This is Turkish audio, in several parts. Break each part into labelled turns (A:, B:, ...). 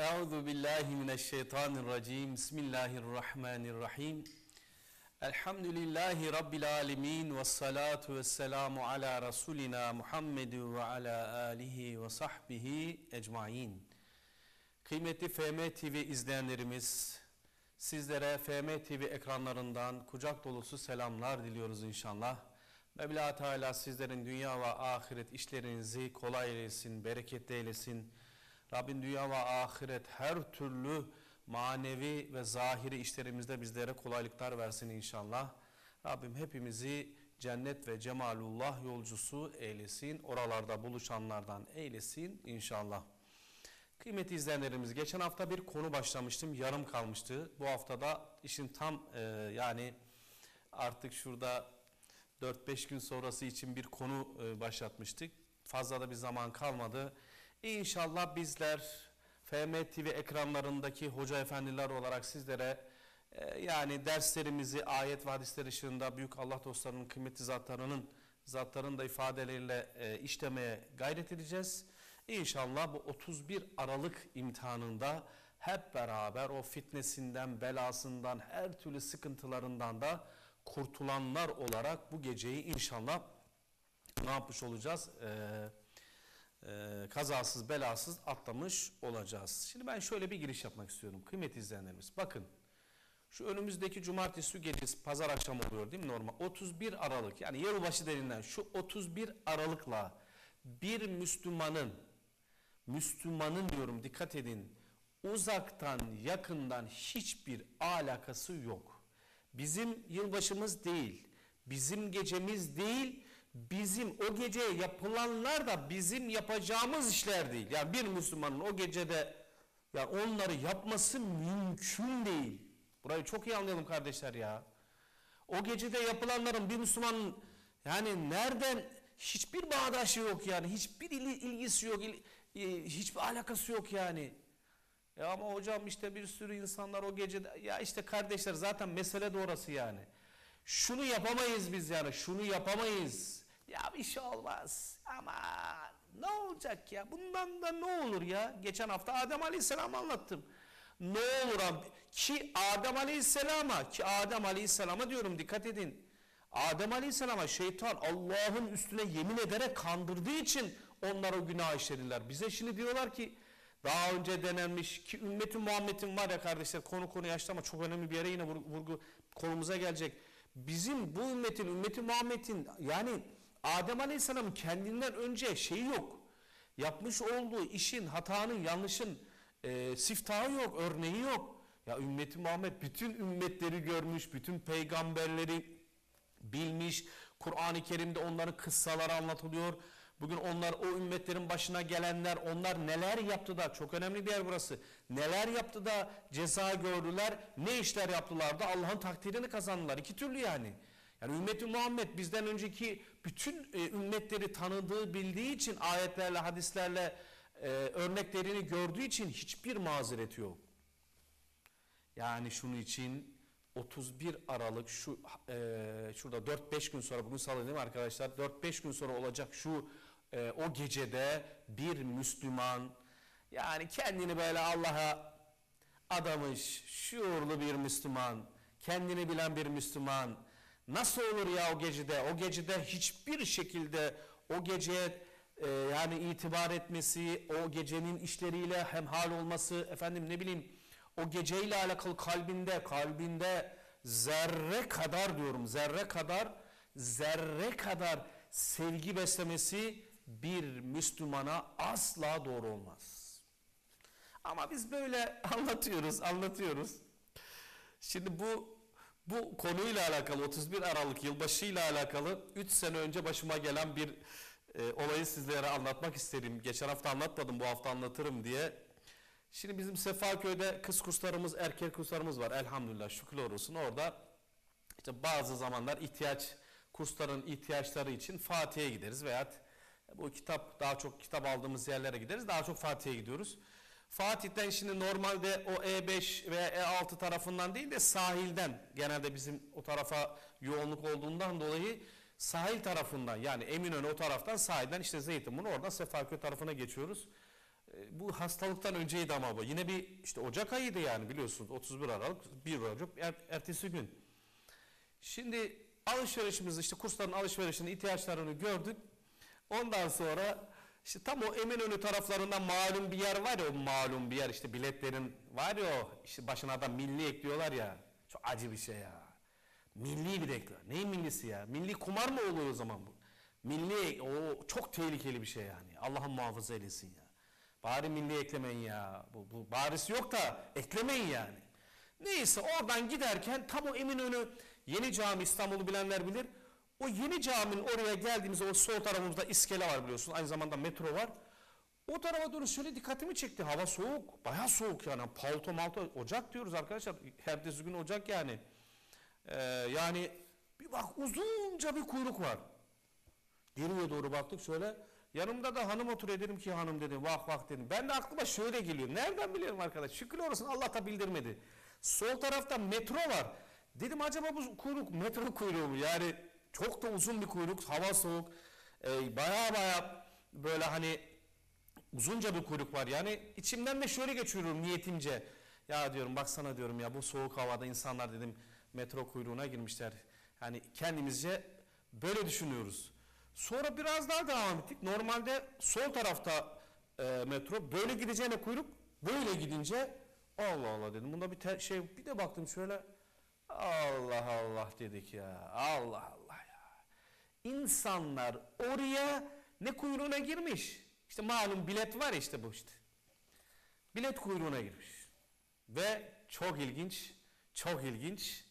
A: Euzu billahi mineşşeytanirracim. Bismillahirrahmanirrahim. Elhamdülillahi rabbil alamin ve salatu vesselamu ala rasulina Muhammed ve ala alihi ve sahbihi ecmaîn. Kıymetli FM TV izleyenlerimiz, sizlere FM TV ekranlarından kucak dolusu selamlar diliyoruz inşallah. Mevla Teala sizlerin dünya ve ahiret işlerinizi kolay eylesin, bereketli eylesin. Rabbin dünya ve ahiret her türlü manevi ve zahiri işlerimizde bizlere kolaylıklar versin inşallah. Rabbim hepimizi cennet ve cemalullah yolcusu eylesin. Oralarda buluşanlardan eylesin inşallah. Kıymetli izleyenlerimiz geçen hafta bir konu başlamıştım yarım kalmıştı. Bu haftada işin tam e, yani artık şurada 4-5 gün sonrası için bir konu e, başlatmıştık. Fazla da bir zaman kalmadı. İnşallah bizler FM TV ekranlarındaki hoca efendiler olarak sizlere e, yani derslerimizi ayet ve hadisler ışığında büyük Allah dostlarının kıymetli zatlarının zatların da ifadeleriyle e, işlemeye gayret edeceğiz. İnşallah bu 31 Aralık imtihanında hep beraber o fitnesinden, belasından, her türlü sıkıntılarından da kurtulanlar olarak bu geceyi inşallah ne yapmış olacağız? Ee, e, kazasız belasız atlamış olacağız. Şimdi ben şöyle bir giriş yapmak istiyorum kıymetli izleyenlerimiz. Bakın şu önümüzdeki cumartesi gecesi pazar akşamı oluyor değil mi normal? 31 Aralık yani yılbaşı denilen şu 31 Aralık'la bir Müslümanın Müslümanın diyorum dikkat edin uzaktan yakından hiçbir alakası yok. Bizim yılbaşımız değil, bizim gecemiz değil, bizim o gece yapılanlar da bizim yapacağımız işler değil. Yani bir Müslümanın o gecede ya onları yapması mümkün değil. Burayı çok iyi anlayalım kardeşler ya. O gecede yapılanların bir Müslümanın yani nereden hiçbir bağdaşı yok yani. Hiçbir ilgisi yok. Il, hiçbir alakası yok yani. Ya ama hocam işte bir sürü insanlar o gecede ya işte kardeşler zaten mesele de orası yani. Şunu yapamayız biz yani şunu yapamayız. Ya bir şey olmaz ama ne olacak ya bundan da ne olur ya. Geçen hafta Adem Aleyhisselam anlattım. Ne olur abi ki Adem Aleyhisselam'a ki Adem Aleyhisselam'a diyorum dikkat edin. Adem Aleyhisselam'a şeytan Allah'ın üstüne yemin ederek kandırdığı için onlar o günah işlediler. Bize şimdi diyorlar ki daha önce denenmiş ki ümmeti Muhammed'in var ya kardeşler konu konu yaşlı ama çok önemli bir yere yine vurgu konumuza gelecek. Bizim bu ümmetin, ümmeti Muhammed'in yani Adem Aleyhisselam'ın kendinden önce şeyi yok. Yapmış olduğu işin, hatanın, yanlışın e, siftahı yok, örneği yok. Ya ümmeti Muhammed bütün ümmetleri görmüş, bütün peygamberleri bilmiş. Kur'an-ı Kerim'de onların kıssaları anlatılıyor. Bugün onlar o ümmetlerin başına gelenler onlar neler yaptı da çok önemli bir yer burası. Neler yaptı da ceza gördüler. Ne işler yaptılar da Allah'ın takdirini kazandılar. İki türlü yani. Yani ümmeti Muhammed bizden önceki bütün e, ümmetleri tanıdığı, bildiği için ayetlerle, hadislerle e, örneklerini gördüğü için hiçbir mazereti yok. Yani şunun için 31 Aralık şu e, şurada 4-5 gün sonra bugün salı değil mi arkadaşlar? 4-5 gün sonra olacak şu e, o gecede bir Müslüman yani kendini böyle Allah'a adamış, şuurlu bir Müslüman, kendini bilen bir Müslüman nasıl olur ya o gecede? O gecede hiçbir şekilde o geceye e, yani itibar etmesi, o gecenin işleriyle hemhal olması, efendim ne bileyim o geceyle alakalı kalbinde, kalbinde zerre kadar diyorum, zerre kadar, zerre kadar sevgi beslemesi bir Müslümana asla doğru olmaz. Ama biz böyle anlatıyoruz, anlatıyoruz. Şimdi bu bu konuyla alakalı 31 Aralık yılbaşı ile alakalı 3 sene önce başıma gelen bir e, olayı sizlere anlatmak isterim. Geçen hafta anlatmadım, bu hafta anlatırım diye. Şimdi bizim Sefaköy'de kız kurslarımız, erkek kurslarımız var. Elhamdülillah şükürler olsun. Orada işte bazı zamanlar ihtiyaç kursların ihtiyaçları için Fatih'e gideriz veya bu kitap daha çok kitap aldığımız yerlere gideriz. Daha çok Fatih'e gidiyoruz. Fatih'ten şimdi normalde o E5 ve E6 tarafından değil de sahilden genelde bizim o tarafa yoğunluk olduğundan dolayı sahil tarafından yani Eminönü o taraftan sahilden işte Zeytinburnu oradan Sefaköy tarafına geçiyoruz. E, Bu hastalıktan önceydi ama bu. Yine bir işte Ocak ayıydı yani biliyorsunuz 31 Aralık 1 Ocak er, ertesi gün. Şimdi alışverişimizi işte kursların alışverişini ihtiyaçlarını gördük. Ondan sonra işte tam o Eminönü taraflarında malum bir yer var ya o malum bir yer işte biletlerin var ya o işte başına da milli ekliyorlar ya. Çok acı bir şey ya. Milli bir ekler. Neyin millisi ya? Milli kumar mı oluyor o zaman bu? Milli o çok tehlikeli bir şey yani. Allah'ım muhafaza eylesin ya. Bari milli eklemeyin ya. Bu, bu barisi yok da eklemeyin yani. Neyse oradan giderken tam o Eminönü Yeni Cami İstanbul'u bilenler bilir. O yeni caminin oraya geldiğimizde o sol tarafımızda iskele var biliyorsun. Aynı zamanda metro var. O tarafa doğru şöyle dikkatimi çekti. Hava soğuk. Bayağı soğuk yani. Palto malto. Ocak diyoruz arkadaşlar. Ertesi gün Ocak yani. Ee, yani bir bak uzunca bir kuyruk var. Geriye doğru baktık şöyle. Yanımda da hanım oturuyor dedim ki hanım dedim vah vah dedim. Ben de aklıma şöyle geliyor. Nereden biliyorum arkadaş? Şükür olsun Allah da bildirmedi. Sol tarafta metro var. Dedim acaba bu kuyruk metro kuyruğu mu? Yani çok da uzun bir kuyruk. Hava soğuk. Ee, baya baya böyle hani uzunca bir kuyruk var. Yani içimden de şöyle geçiriyorum niyetimce. Ya diyorum baksana diyorum ya bu soğuk havada insanlar dedim metro kuyruğuna girmişler. Yani kendimizce böyle düşünüyoruz. Sonra biraz daha devam ettik. Normalde sol tarafta e, metro böyle gideceğine kuyruk böyle gidince Allah Allah dedim. Bunda bir şey bir de baktım şöyle Allah Allah dedik ya. Allah Allah. İnsanlar oraya ne kuyruğuna girmiş. İşte malum bilet var işte bu işte. Bilet kuyruğuna girmiş. Ve çok ilginç, çok ilginç.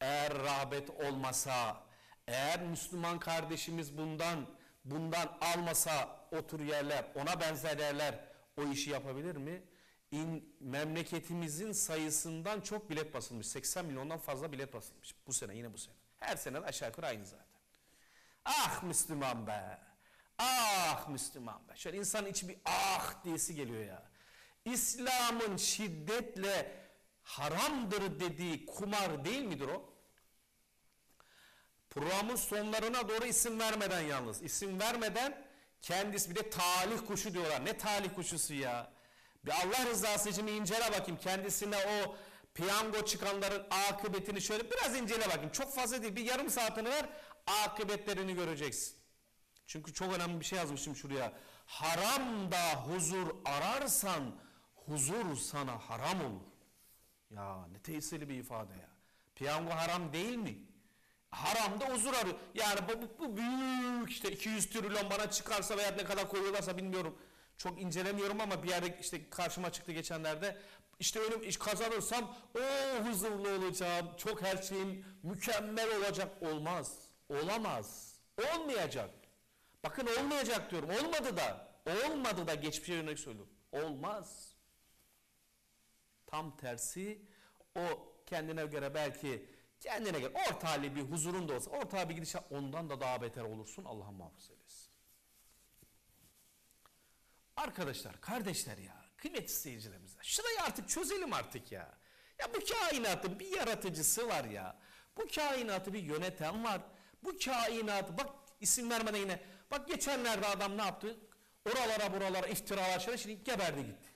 A: Eğer rağbet olmasa, eğer Müslüman kardeşimiz bundan bundan almasa o tür yerler, ona benzer yerler o işi yapabilir mi? İn, memleketimizin sayısından çok bilet basılmış. 80 milyondan fazla bilet basılmış. Bu sene yine bu sene. Her sene aşağı yukarı aynı zaten. Ah Müslüman be. Ah Müslüman be. Şöyle insanın içi bir ah diyesi geliyor ya. İslam'ın şiddetle haramdır dediği kumar değil midir o? Programın sonlarına doğru isim vermeden yalnız. isim vermeden kendisi bir de talih kuşu diyorlar. Ne talih kuşusu ya? Bir Allah rızası için bir incele bakayım. Kendisine o piyango çıkanların akıbetini şöyle biraz incele bakayım. Çok fazla değil. Bir yarım saatini ver akıbetlerini göreceksin. Çünkü çok önemli bir şey yazmışım şuraya. Haramda huzur ararsan huzur sana haram olur. Ya ne tesirli bir ifade ya. Piyango haram değil mi? Haramda huzur arıyor. Yani bu, bu, büyük işte 200 trilyon bana çıkarsa veya ne kadar koyuyorlarsa bilmiyorum. Çok incelemiyorum ama bir yerde işte karşıma çıktı geçenlerde. İşte önüm iş kazanırsam o huzurlu olacağım. Çok her şeyim mükemmel olacak. Olmaz. Olamaz. Olmayacak. Bakın olmayacak diyorum. Olmadı da. Olmadı da geçmişe yönelik söylüyorum. Olmaz. Tam tersi o kendine göre belki kendine göre orta hali bir huzurun da olsa orta bir gidişat ondan da daha beter olursun. Allah'ım muhafaza eylesin. Arkadaşlar, kardeşler ya, kıymetli seyircilerimiz. Şurayı artık çözelim artık ya. Ya bu kainatın bir yaratıcısı var ya. Bu kainatı bir yöneten var. Bu kainatı bak isim vermeden yine. Bak geçenlerde adam ne yaptı? Oralara buralara iftiralar şöyle şimdi geberdi gitti.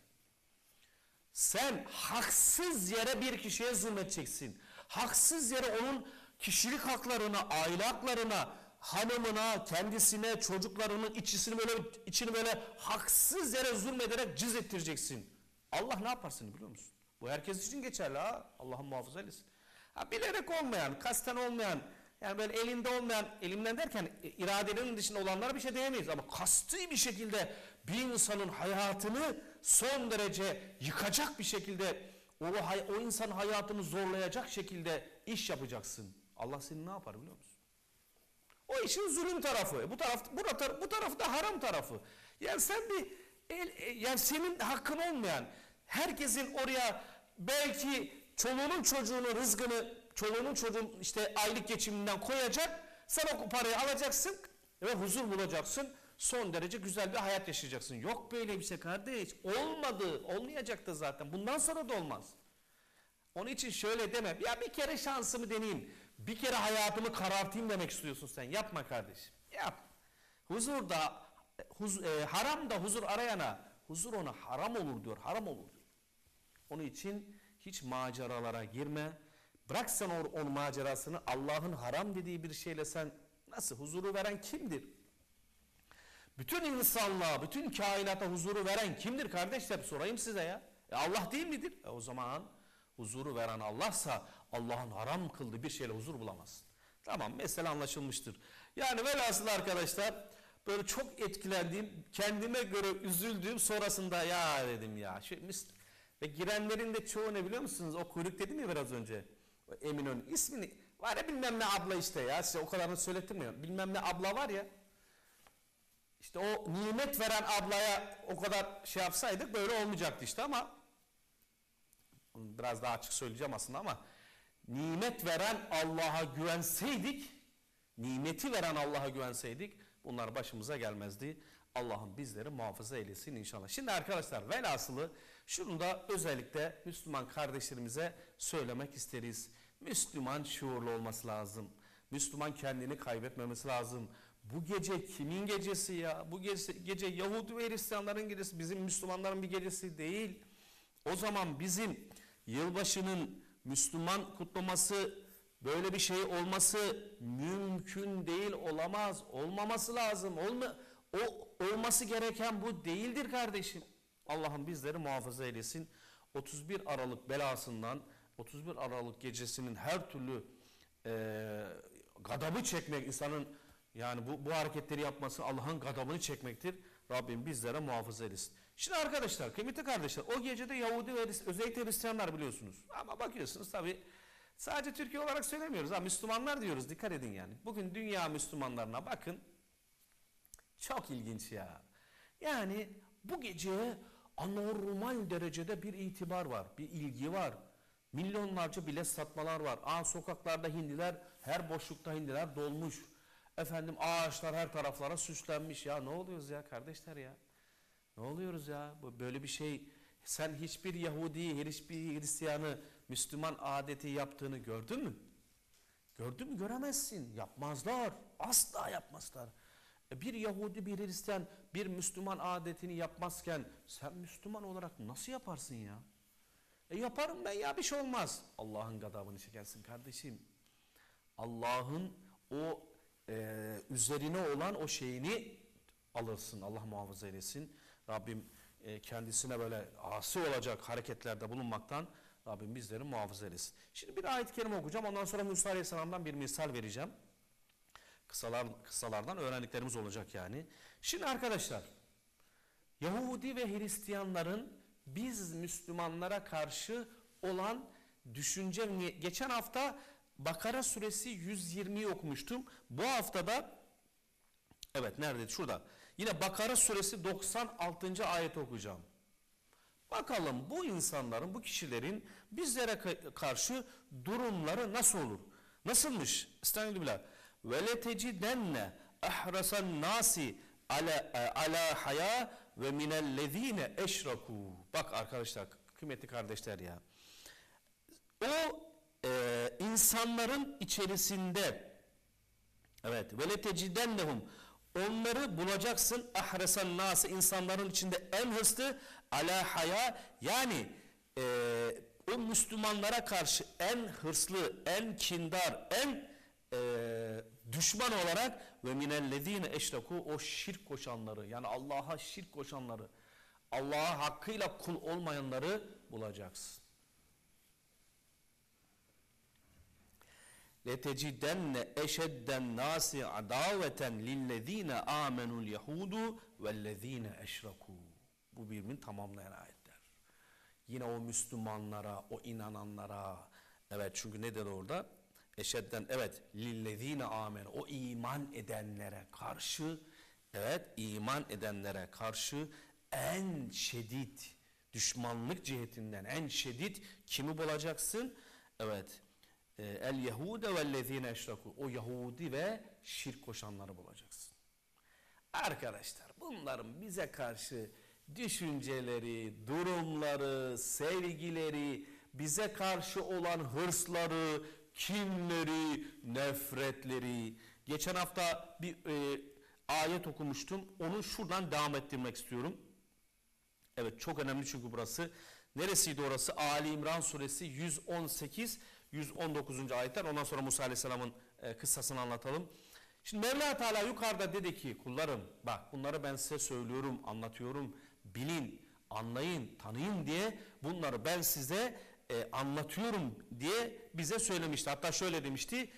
A: Sen haksız yere bir kişiye zulmedeceksin. Haksız yere onun kişilik haklarına, aile haklarına, hanımına, kendisine, çocuklarının içisini böyle içini böyle haksız yere zulmederek cız ettireceksin. Allah ne yaparsın biliyor musun? Bu herkes için geçerli ha. Allah'ın muhafaza eylesin. Ha, bilerek olmayan, kasten olmayan, yani böyle elinde olmayan, elimden derken iradenin dışında olanlara bir şey diyemeyiz. Ama kasti bir şekilde bir insanın hayatını son derece yıkacak bir şekilde o, o insanın hayatını zorlayacak şekilde iş yapacaksın. Allah seni ne yapar biliyor musun? O işin zulüm tarafı. Bu taraf bu, taraf, bu tarafı da haram tarafı. Yani sen bir el, e, yani senin hakkın olmayan herkesin oraya belki çoluğunun çocuğunun rızkını çoluğunun çocuğun işte aylık geçiminden koyacak. Sen o parayı alacaksın ve huzur bulacaksın. Son derece güzel bir hayat yaşayacaksın. Yok böyle bir şey kardeş. Olmadı. Olmayacak da zaten. Bundan sonra da olmaz. Onun için şöyle deme. Ya bir kere şansımı deneyeyim. Bir kere hayatımı karartayım demek istiyorsun sen. Yapma kardeşim. Yap. Huzurda huz, e, haramda huzur arayana huzur ona haram olur diyor. Haram olur diyor. Onun için hiç maceralara girme. Bırak sen onun macerasını Allah'ın haram dediği bir şeyle sen nasıl huzuru veren kimdir? Bütün insanlığa, bütün kainata huzuru veren kimdir kardeşler? Sorayım size ya. E Allah değil midir? E o zaman huzuru veren Allah'sa Allah'ın haram kıldığı bir şeyle huzur bulamazsın. Tamam mesele anlaşılmıştır. Yani velhasıl arkadaşlar böyle çok etkilendiğim, kendime göre üzüldüğüm sonrasında ya dedim ya. Şu, ve girenlerin de çoğu ne biliyor musunuz? O kuyruk dedim ya biraz önce. Eminönü ismini var ya bilmem ne abla işte ya size o kadarını söylettirmiyorum. Bilmem ne abla var ya. İşte o nimet veren ablaya o kadar şey yapsaydık böyle olmayacaktı işte ama biraz daha açık söyleyeceğim aslında ama nimet veren Allah'a güvenseydik nimeti veren Allah'a güvenseydik bunlar başımıza gelmezdi. Allah'ım bizleri muhafaza eylesin inşallah. Şimdi arkadaşlar velhasılı şunu da özellikle Müslüman kardeşlerimize söylemek isteriz. Müslüman şuurlu olması lazım. Müslüman kendini kaybetmemesi lazım. Bu gece kimin gecesi ya? Bu gece, gece Yahudi ve Hristiyanların gecesi bizim Müslümanların bir gecesi değil. O zaman bizim yılbaşının Müslüman kutlaması böyle bir şey olması mümkün değil, olamaz, olmaması lazım. Olma, o olması gereken bu değildir kardeşim. Allah'ım bizleri muhafaza eylesin. 31 Aralık belasından, 31 Aralık gecesinin her türlü e, gadabı çekmek insanın yani bu, bu hareketleri yapması Allah'ın gadabını çekmektir. Rabbim bizlere muhafaza eylesin. Şimdi arkadaşlar, kıymetli kardeşler, o gecede Yahudi ve özellikle Hristiyanlar biliyorsunuz. Ama bakıyorsunuz tabi sadece Türkiye olarak söylemiyoruz. Ha, Müslümanlar diyoruz, dikkat edin yani. Bugün dünya Müslümanlarına bakın. Çok ilginç ya. Yani bu geceye anormal derecede bir itibar var, bir ilgi var. Milyonlarca bilet satmalar var. Aa sokaklarda hindiler, her boşlukta hindiler dolmuş. Efendim ağaçlar her taraflara süslenmiş. Ya ne oluyoruz ya kardeşler ya? Ne oluyoruz ya? Böyle bir şey sen hiçbir Yahudi, hiçbir Hristiyanı Müslüman adeti yaptığını gördün mü? Gördün mü? Göremezsin. Yapmazlar. Asla yapmazlar. E, bir Yahudi, bir Hristiyan bir Müslüman adetini yapmazken sen Müslüman olarak nasıl yaparsın ya? E yaparım ben ya bir şey olmaz. Allah'ın gadabını çekersin kardeşim. Allah'ın o e, üzerine olan o şeyini alırsın. Allah muhafaza eylesin. Rabbim e, kendisine böyle asi olacak hareketlerde bulunmaktan Rabbim bizleri muhafaza eylesin. Şimdi bir ayet-i kerime okuyacağım. Ondan sonra Musa Aleyhisselam'dan bir misal vereceğim. Kısalar, kısalardan öğrendiklerimiz olacak yani. Şimdi arkadaşlar Yahudi ve Hristiyanların biz Müslümanlara karşı olan düşünce geçen hafta Bakara suresi 120'yi okumuştum. Bu haftada evet nerede? Şurada. Yine Bakara suresi 96. ayet okuyacağım. Bakalım bu insanların, bu kişilerin bizlere karşı durumları nasıl olur? Nasılmış? Estağfirullah. Ve letecidenne ahrasan nasi ala, ala haya ve minellezine eşraku. Bak arkadaşlar, kıymetli kardeşler ya. O e, insanların içerisinde evet ve letecidennehum onları bulacaksın ahresan nası insanların içinde en hırslı ala haya yani e, o Müslümanlara karşı en hırslı, en kindar, en e, düşman olarak ve minellezine eşraku o şirk koşanları yani Allah'a şirk koşanları Allah'a hakkıyla kul olmayanları bulacaksın. لَتَجِدَنَّ اَشَدَّ النَّاسِ عَدَاوَةً لِلَّذ۪ينَ آمَنُوا الْيَهُودُ وَالَّذ۪ينَ اَشْرَكُوا Bu birbirini tamamlayan ayetler. Yine o Müslümanlara, o inananlara, evet çünkü ne dedi orada? Eşedden, evet, lillezine amen, o iman edenlere karşı, evet, iman edenlere karşı en şiddet, düşmanlık cihetinden en şiddet kimi bulacaksın? Evet, ee, el Yehude vellezine eşraku. O Yahudi ve şirk koşanları bulacaksın. Arkadaşlar bunların bize karşı düşünceleri, durumları, sevgileri, bize karşı olan hırsları, kinleri, nefretleri. Geçen hafta bir e, ayet okumuştum. Onu şuradan devam ettirmek istiyorum. Evet çok önemli çünkü burası. Neresiydi orası? Ali İmran suresi 118 119. ayetler. Ondan sonra Musa Aleyhisselam'ın e, kıssasını anlatalım. Şimdi Mevla Teala yukarıda dedi ki kullarım bak bunları ben size söylüyorum, anlatıyorum. Bilin, anlayın, tanıyın diye bunları ben size e, anlatıyorum diye bize söylemişti. Hatta şöyle demişti.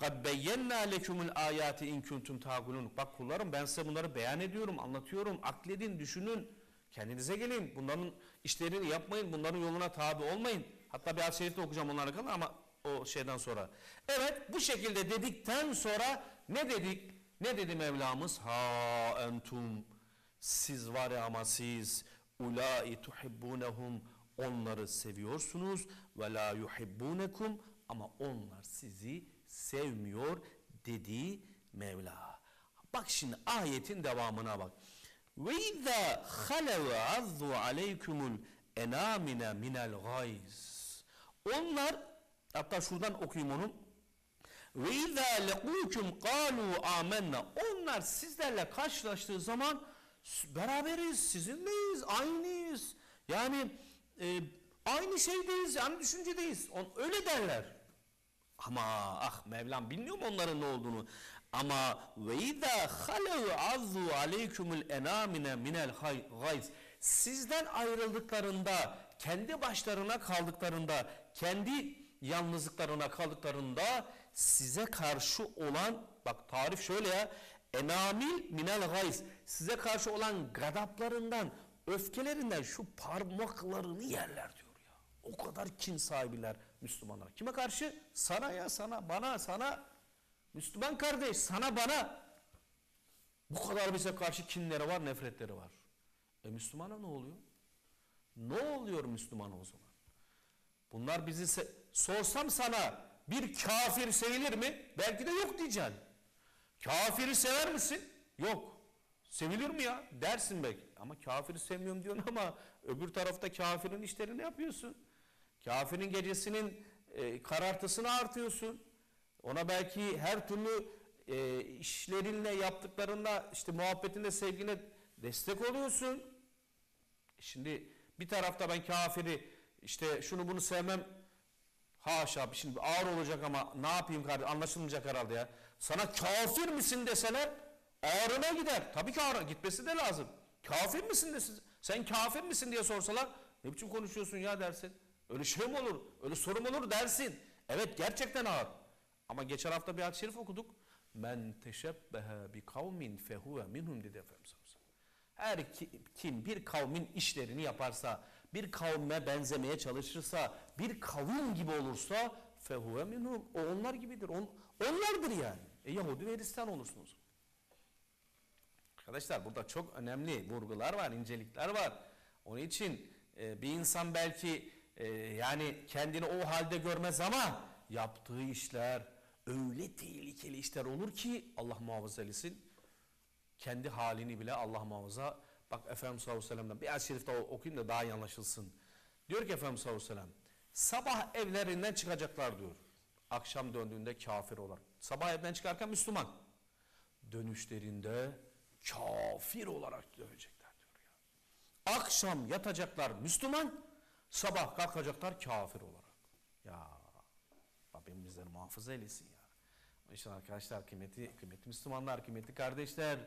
A: قَدْ بَيَّنَّا لَكُمُ الْآيَاتِ اِنْ كُنْتُمْ تَعْقُلُونَ Bak kullarım ben size bunları beyan ediyorum, anlatıyorum. Akledin, düşünün. Kendinize gelin. Bunların işlerini yapmayın. Bunların yoluna tabi olmayın. Hatta bir hadis-i şerifte okuyacağım onlara kadar ama o şeyden sonra. Evet bu şekilde dedikten sonra ne dedik? Ne dedi Mevlamız? Ha entum siz var ya ama siz ulai tuhibbunehum onları seviyorsunuz ve la yuhibbunekum ama onlar sizi sevmiyor dedi Mevla. Bak şimdi ayetin devamına bak. Ve izâ halev azzu aleykumul enamine minel gayz. Onlar hatta şuradan okuyayım onu. Ve izâ lekûkum kâlû âmennâ. Onlar sizlerle karşılaştığı zaman beraberiz, sizinleyiz, aynıyız. Yani e, aynı şeydeyiz, yani düşüncedeyiz. On, öyle derler. Ama ah Mevlam bilmiyor mu onların ne olduğunu? Ama ve izâ halev azzu aleykumul enamine minel gayz. Sizden ayrıldıklarında, kendi başlarına kaldıklarında, kendi yalnızlıklarına kaldıklarında size karşı olan bak tarif şöyle ya enamil minel gayz size karşı olan gadaplarından öfkelerinden şu parmaklarını yerler diyor ya. O kadar kin sahibiler Müslümanlar. Kime karşı? Sana ya sana bana sana Müslüman kardeş sana bana bu kadar bize karşı kinleri var nefretleri var. E Müslümana ne oluyor? Ne oluyor Müslümana o zaman? Bunlar bizi sorsam sana bir kafir sevilir mi? Belki de yok diyeceksin. Kafiri sever misin? Yok. Sevilir mi ya? Dersin belki. Ama kafiri sevmiyorum diyorsun ama öbür tarafta kafirin işlerini yapıyorsun. Kafirin gecesinin e, karartısını artıyorsun. Ona belki her türlü e, işlerinle yaptıklarında işte muhabbetinde sevgine destek oluyorsun. Şimdi bir tarafta ben kafiri işte şunu bunu sevmem haşa şimdi ağır olacak ama ne yapayım kardeşim anlaşılmayacak herhalde ya. Sana kafir misin deseler ağrına gider. Tabii ki ağrına gitmesi de lazım. Kafir misin desin. Sen kafir misin diye sorsalar ne biçim konuşuyorsun ya dersin. Öyle şey mi olur? Öyle sorum olur dersin. Evet gerçekten ağır. Ama geçen hafta bir hadis-i şerif okuduk. Men teşebbehe bi kavmin fehuve minhum dedi Efendimiz. Her kim bir kavmin işlerini yaparsa, bir kavme benzemeye çalışırsa, bir kavim gibi olursa fehuve minhum. O onlar gibidir. On, onlardır yani. E Yahudi ve Hristiyan olursunuz. Arkadaşlar burada çok önemli vurgular var, incelikler var. Onun için e, bir insan belki e, yani kendini o halde görmez ama yaptığı işler öyle tehlikeli işler olur ki Allah muhafaza etsin. Kendi halini bile Allah muhafaza. Bak Efendimiz sallallahu aleyhi ve sellem'den bir şerifte okuyayım da daha iyi anlaşılsın. Diyor ki Efendimiz sallallahu aleyhi ve sellem sabah evlerinden çıkacaklar diyor. Akşam döndüğünde kafir olarak. Sabah evden çıkarken Müslüman. Dönüşlerinde kafir olarak dönecekler diyor ya. Akşam yatacaklar Müslüman, sabah kalkacaklar kafir olarak. Ya Rabbim bizleri muhafaza eylesin ya. İçin arkadaşlar kıymeti, kıymetli Müslümanlar, kıymetli kardeşler.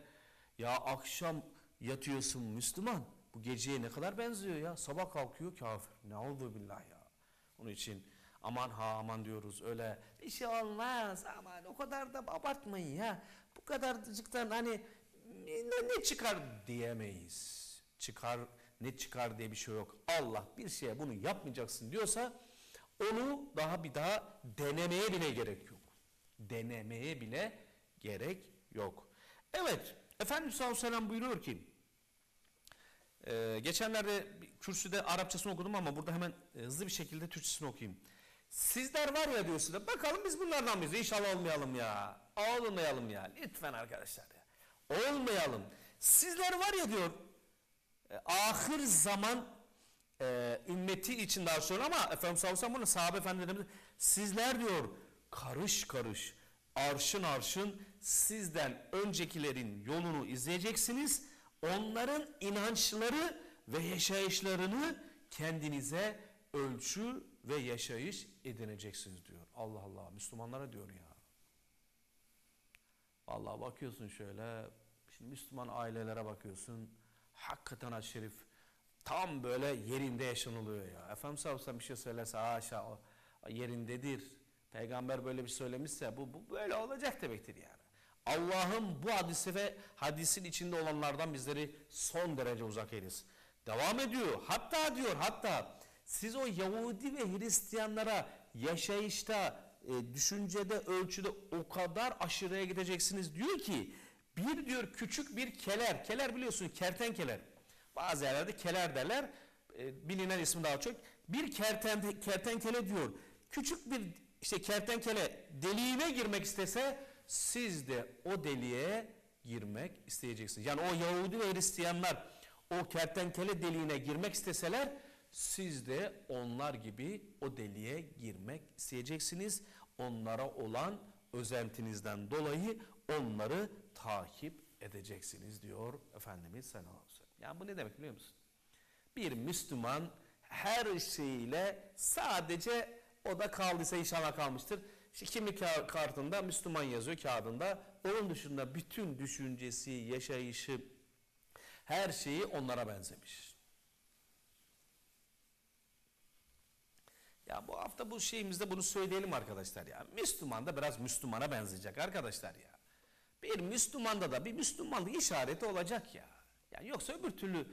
A: Ya akşam yatıyorsun Müslüman. Bu geceye ne kadar benziyor ya. Sabah kalkıyor kafir. Ne oldu billah ya. Onun için aman ha aman diyoruz öyle bir şey olmaz aman o kadar da abartmayın ya. Bu kadarcıktan hani ne, çıkar diyemeyiz. Çıkar ne çıkar diye bir şey yok. Allah bir şeye bunu yapmayacaksın diyorsa onu daha bir daha denemeye bile gerek yok. Denemeye bile gerek yok. Evet Efendimiz sallallahu aleyhi buyuruyor ki e, geçenlerde kürsüde Arapçasını okudum ama burada hemen e, hızlı bir şekilde Türkçesini okuyayım. Sizler var ya diyor size bakalım biz bunlardan mıyız? İnşallah olmayalım ya. Olmayalım ya. Lütfen arkadaşlar ya. Olmayalım. Sizler var ya diyor e, ahir zaman e, ümmeti için daha sonra ama Efendimiz sallallahu aleyhi ve sahabe efendilerimiz sizler diyor karış karış arşın arşın sizden öncekilerin yolunu izleyeceksiniz. Onların inançları ve yaşayışlarını kendinize ölçü ve yaşayış edineceksiniz diyor. Allah Allah Müslümanlara diyor ya. Allah bakıyorsun şöyle şimdi Müslüman ailelere bakıyorsun hakikaten şerif tam böyle yerinde yaşanılıyor ya. Ve sellem bir şey söylerse haşa o yerindedir. Peygamber böyle bir söylemişse bu, bu böyle olacak demektir yani. Allah'ın bu hadisi ve hadisin içinde olanlardan bizleri son derece uzak eylesin. Devam ediyor. Hatta diyor hatta siz o Yahudi ve Hristiyanlara yaşayışta, e, düşüncede, ölçüde o kadar aşırıya gideceksiniz diyor ki bir diyor küçük bir keler, keler biliyorsun kertenkeler. Bazı yerlerde keler derler. E, bilinen ismi daha çok. Bir kerten, kertenkele diyor. Küçük bir işte kertenkele deliğine girmek istese siz de o deliğe girmek isteyeceksiniz. Yani o Yahudi ve Hristiyanlar o kertenkele deliğine girmek isteseler siz de onlar gibi o deliğe girmek isteyeceksiniz. Onlara olan özentinizden dolayı onları takip edeceksiniz diyor Efendimiz sallallahu aleyhi ve sellem. Yani bu ne demek biliyor musun? Bir Müslüman her şeyiyle sadece o da kaldıysa inşallah kalmıştır. İşte kimlik kartında Müslüman yazıyor kağıdında. Onun dışında bütün düşüncesi, yaşayışı, her şeyi onlara benzemiş. Ya bu hafta bu şeyimizde bunu söyleyelim arkadaşlar ya. Müslüman da biraz Müslümana benzeyecek arkadaşlar ya. Bir Müslümanda da bir Müslümanlık işareti olacak ya. Yani yoksa öbür türlü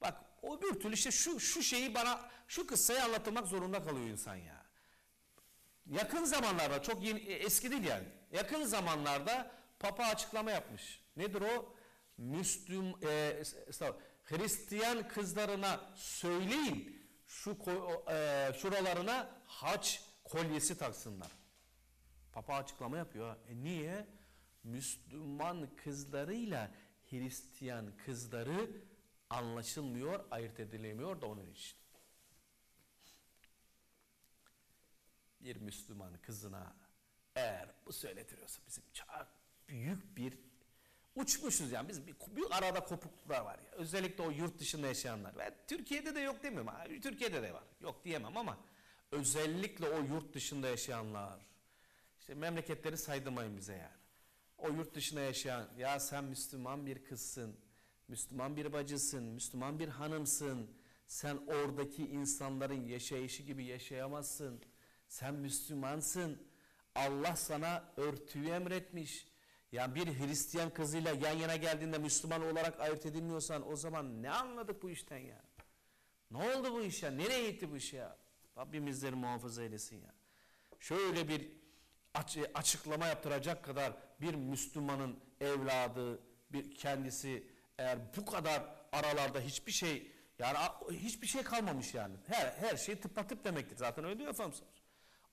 A: bak öbür türlü işte şu şu şeyi bana şu kıssayı anlatmak zorunda kalıyor insan ya. Yakın zamanlarda çok yeni, eski değil yani. Yakın zamanlarda Papa açıklama yapmış. Nedir o? Müslüm e, Hristiyan kızlarına söyleyin şu e, şuralarına haç kolyesi taksınlar. Papa açıklama yapıyor. E niye? Müslüman kızlarıyla Hristiyan kızları anlaşılmıyor, ayırt edilemiyor da onun için. Bir Müslüman kızına eğer bu söyletiriyorsa bizim çok büyük bir uçmuşuz yani biz bir, bir arada kopukluklar var ya. Özellikle o yurt dışında yaşayanlar. ve Türkiye'de de yok demiyorum. Türkiye'de de var. Yok diyemem ama özellikle o yurt dışında yaşayanlar. İşte memleketleri saydırmayın bize yani. O yurt dışında yaşayan ya sen Müslüman bir kızsın. Müslüman bir bacısın. Müslüman bir hanımsın. Sen oradaki insanların yaşayışı gibi yaşayamazsın. Sen Müslümansın. Allah sana örtüyü emretmiş. Yani bir Hristiyan kızıyla yan yana geldiğinde Müslüman olarak ayırt edilmiyorsan o zaman ne anladık bu işten ya? Ne oldu bu iş ya? Nereye gitti bu iş ya? Rabbim bizleri muhafaza eylesin ya. Şöyle bir açıklama yaptıracak kadar bir Müslümanın evladı, bir kendisi eğer bu kadar aralarda hiçbir şey yani hiçbir şey kalmamış yani. Her her şey tıpatıp demektir. Zaten öyle diyor Efendimiz.